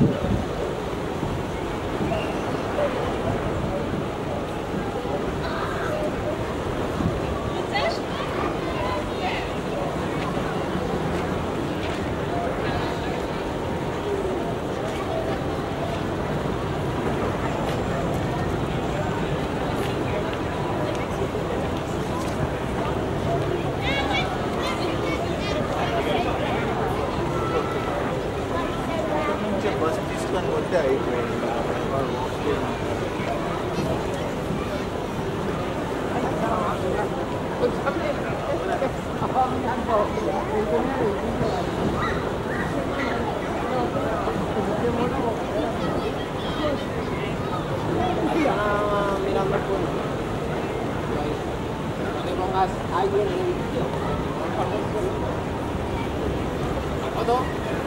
Yeah. నేను బస్ తీసుకొని వస్తే అయిపోయింది Gracias.